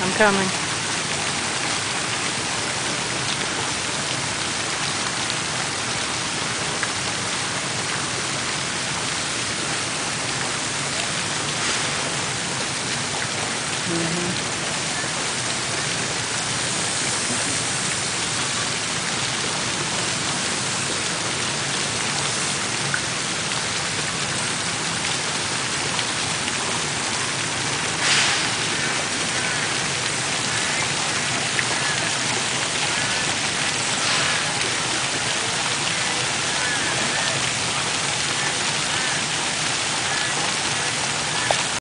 I'm coming. Mm-hmm.